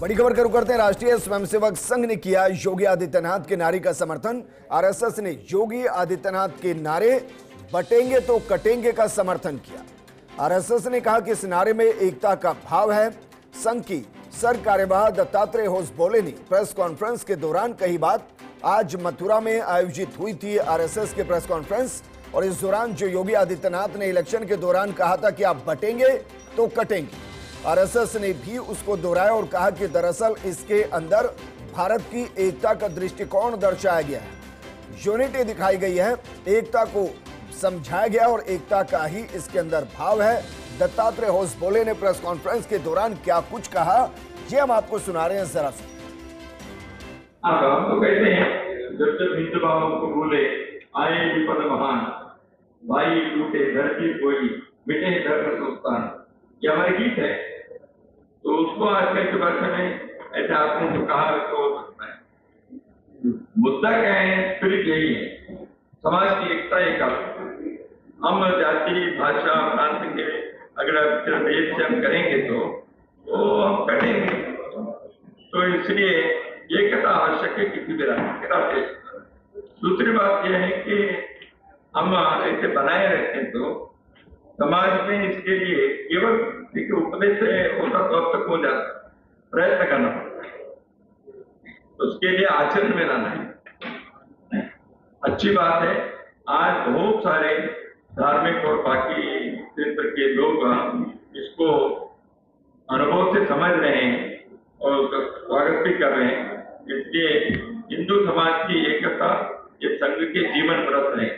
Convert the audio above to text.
बड़ी खबर का रुख करते हैं, राष्ट्रीय स्वयंसेवक संघ ने किया योगी आदित्यनाथ के नारे का समर्थन। आरएसएस ने योगी आदित्यनाथ के नारे, बटेंगे तो कटेंगे का समर्थन किया। आरएसएस ने कहा कि इस नारे में एकता का भाव है। संघ की सर कार्यवाह दत्तात्रेय होस बोले ने प्रेस कॉन्फ्रेंस के दौरान कही बात। आज मथुरा में आयोजित हुई थी आरएसएस के प्रेस कॉन्फ्रेंस और इस दौरान जो योगी आदित्यनाथ ने इलेक्शन के दौरान कहा था कि आप बटेंगे तो कटेंगे। आरएसएस ने भी उसको दोहराया और कहा कि दरअसल इसके अंदर भारत की एकता का दृष्टिकोण दर्शाया गया है। यूनिटी दिखाई गई है। एकता को समझाया गया और एकता का ही इसके अंदर भाव है। दत्तात्रेय होस बोले ने प्रेस कॉन्फ्रेंस के दौरान क्या कुछ कहा, ये हम आपको सुना रहे हैं जरा सुन हाँ तो तो बोले, आए भाई टूटे धरती कोई मिटे धर्म संस्थान। ये हमारे गीत है। उसको आजकल के भाषा में ऐसे आपने जो कहा तो हो सकता है मुद्दा क्या है स्पिरिट यही है। समाज की एकता एक हम जाति, भाषा, प्रांत के अगर देश से हम करेंगे तो वो हम करेंगे। तो इसलिए एकता आवश्यक है किसी भी राष्ट्र दूसरी बात यह है कि हम ऐसे बनाए रखें तो समाज में इसके लिए केवल देखिए उपदेश से होता तो अब तक हो जाता प्रयत्न करना पड़ता उसके लिए आचरण में लाना है। अच्छी बात है, आज बहुत सारे धार्मिक और बाकी क्षेत्र के लोग इसको अनुभव से समझ रहे हैं और उसका स्वागत भी कर रहे हैं। इसलिए हिंदू समाज की एकता, ये संघ के जीवन व्रत है।